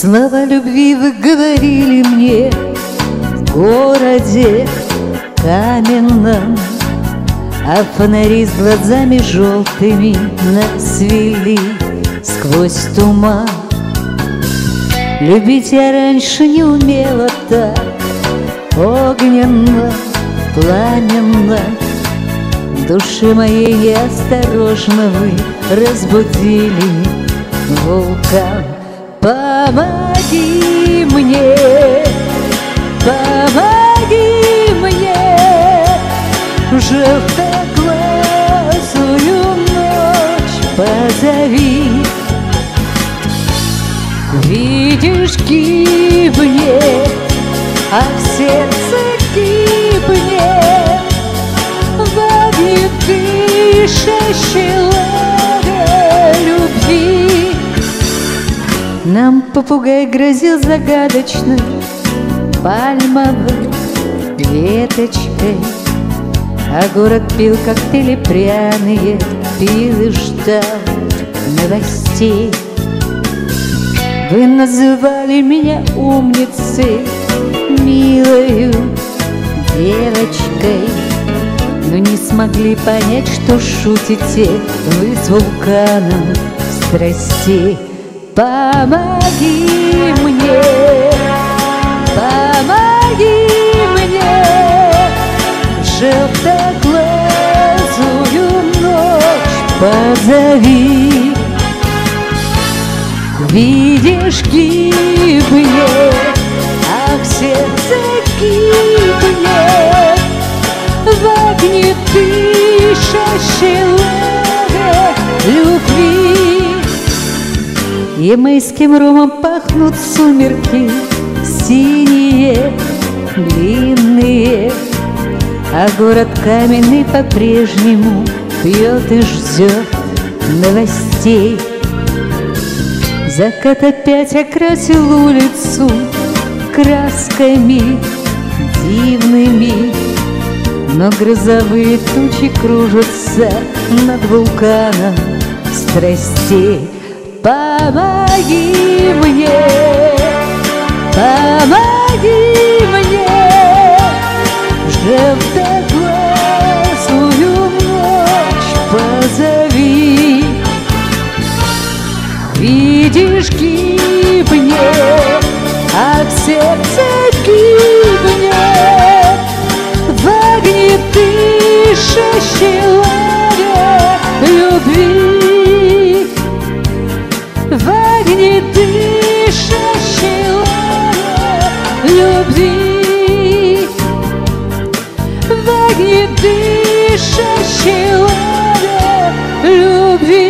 Слова любви вы говорили мне В городе каменном А фонари с глазами желтыми Нас вели сквозь туман. Любить я раньше не умела так Огненно, пламенно. Души моей неосторожно вы разбудили вулкан Помоги мне, помоги мне. Желтоглазую ночь позови. Видишь, гибнет, а в сердце гибнет. В огне дышащей попугай грозил загадочной Пальмовой веточкой А город пил коктейли пряные Пил и ждал новостей. Вы называли меня умницей, милою девочкой Но не смогли понять, что шутите вы с вулканом страстей Помоги мне, помоги мне. Желтоглазую ночь позови. Видишь, гибнет, а в сердце гибнет В огне дышащей любви Ямайским ромом пахнут сумерки. Синие, длинные. А город каменный по-прежнему Пьет и ждет новостей. Закат опять окрасил улицу красками дивными, Но грозовые тучи кружатся над вулканом страстей. Помоги мне, помоги мне, желтоглазую ночь позови. Видишь, гибнет, а в В огне дышащей любви